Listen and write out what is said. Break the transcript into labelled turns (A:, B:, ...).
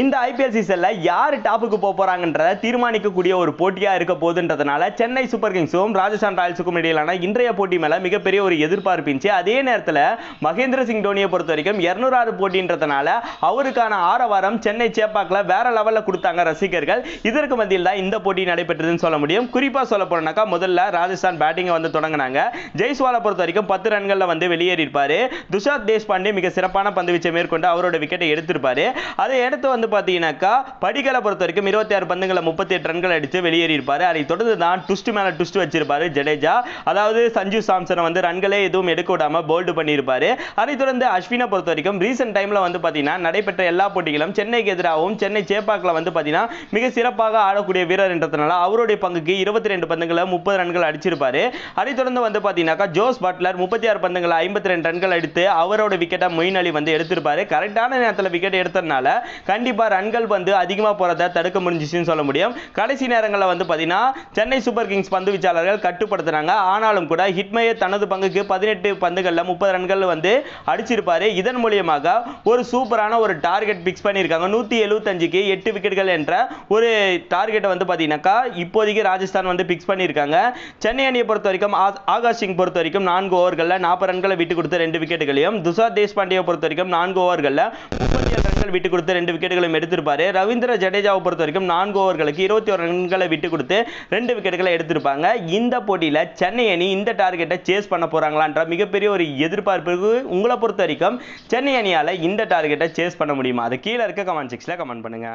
A: இந்த ஐபிஎல் சீசன்ல யார் டாப்புக்கு போக போறாங்கன்றத தீர்மானிக்கக்கூடிய ஒரு போட்டியா இருக்க போகுதுன்றதுனால சென்னை சூப்பர் கிங்ஸும் ராஜஸ்தான் ராயல்ஸுக்கும் இடையிலான இன்றைய போட்டி மேல மிகப்பெரிய ஒரு எதிர்பார்ப்பு இருந்துச்சு. அதே நேரத்தில் மகேந்திர சிங் தோனியை பொறுத்த வரைக்கும் இருநூறாவது போட்டின்றதுனால அவருக்கான ஆரவாரம் சென்னை சேப்பாக்கில் வேற லெவலில் கொடுத்தாங்க ரசிகர்கள். இதற்கு மத்தியில் தான் இந்த போட்டி நடைபெற்றதுன்னு சொல்ல முடியும். குறிப்பாக சொல்ல போனாக்கா முதல்ல ராஜஸ்தான் பேட்டிங்கை வந்து தொடங்கினாங்க. ஜெய்ஸ்வாலை பொறுத்த வரைக்கும் பத்து ரன்களில் வந்து வெளியேறியிருப்பார். துஷாத் தேஷ்பாண்டே மிக சிறப்பான பந்து வீச்சை மேற்கொண்டு அவரோட விக்கெட்டை எடுத்திருப்பார். அதை அடுத்து வந்து பார்த்தீங்கன்னாக்கா படிக்கலை பொறுத்த வரைக்கும் இருபத்தி ஆறு பந்துகளை முப்பத்தி எட்டு ரன்கள் அடித்து வெளியேறியிருப்பார். அதை தொடர்ந்து தான் டுஸ்ட் மேல டுஸ்ட் வச்சிருப்பாரு ஜடேஜா. அதாவது சஞ்சு சாம்சனை வந்து ரன்களே எதுவும் எடுக்க விடாமல் போல்டு பண்ணியிருப்பாரு. அதை தொடர்ந்து அஸ்வினை பொறுத்த வரைக்கும் ரீசெண்ட் டைமில் வந்து பார்த்தீங்கன்னா நடைபெற்ற எல்லா போட்டிகளும் சென்னைக்கு எதிராகவும் சென்னை சேப்பாக்கில் வந்து பார்த்தீங்கன்னா மிக சிறப்பாக ஆடக்கூடிய வீரர் என்றதுனால அவருடைய பங்குக்கு இருபத்தி ரெண்டு பந்துகளை முப்பது ரன்கள் அடிச்சிருப்பாரு. அதை தொடர்ந்து வந்து பார்த்தீங்கன்னாக்கா ஜோஸ் பட்லர் முப்பத்தி ஆறு பந்துகளை ஐம்பத்தி ரெண்டு ரன்கள் அடித்து அவரோட விக்கெட்டை மொயின் அலி வந்து எடுத்திருப்பாரு. கரெக்டான நேரத்தில் விக்கெட் எடுத்ததுனால கண்டிப்பாக ரன்கள் வந்து அதிகமாக போறதை தடுக்க முடிஞ்சிச்சுன்னு சொல்ல முடியும். கடைசி நேரங்களில் வந்து பார்த்தீங்கன்னா சென்னை சூப்பர் கிங்ஸ் பந்து வீச்சாளர்கள் கட்டுப்படுத்துனாங்க. ஆனாலும் கூட ஹிட்மேயர் தனது பங்குக்கு பதினெட்டு பந்துகளில் முப்பது ரன்கள் வந்து அடிச்சிருப்பாரு. இதன் மூலியமாக ஒரு சூப்பரான ஒரு டார்கெட் பிக்ஸ் பண்ணியிருக்காங்க. நூற்றி எழுபத்தஞ்சுக்கு எட்டு விக்கெட்டுகள் என்ற ஒரு டார்கெட்டை வந்து பார்த்தீங்கன்னாக்கா இப்போதைக்கு ராஜஸ்தான் வந்து பிக்ஸ் பண்ணியிருக்காங்க. சென்னை அணியை பொறுத்த வரைக்கும் ஆ- ஆகாஷ் சிங் பொறுத்த வரைக்கும் நான்கு ஓவர்களில் நாற்பது ரன்களை விட்டு கொடுத்த ரெண்டு விக்கெட்டுகளையும். துஷார் தேஷ்பாண்டியை பொறுத்த வரைக்கும் நான்கு ஓவர்களில் முப்பத்தி ரன்கள் விட்டு கொடுத்து ரெண்டு விக்கெட்டுகளும் எடுத்திருப்பாரு. ரவீந்திர ஜடேஜாவை பொறுத்த வரைக்கும் நான்கு ஓவர்களுக்கு இருபத்தி ஒரு ரன்களை விட்டு கொடுத்து ரெண்டு விக்கெட்டுகளை எடுத்திருப்பாங்க. இந்த போட்டியில சென்னை அணி இந்த டார்கெட்டை சேஸ் பண்ண போறாங்களான்ற மிகப்பெரிய ஒரு எதிர்பார்ப்புக்கு உங்களை பொறுத்த வரைக்கும் சென்னை அணியால இந்த டார்கெட்டை சேஸ் பண்ண முடியுமா? அது கீழே இருக்க கமெண்ட் செக்ஸில் கமெண்ட் பண்ணுங்க.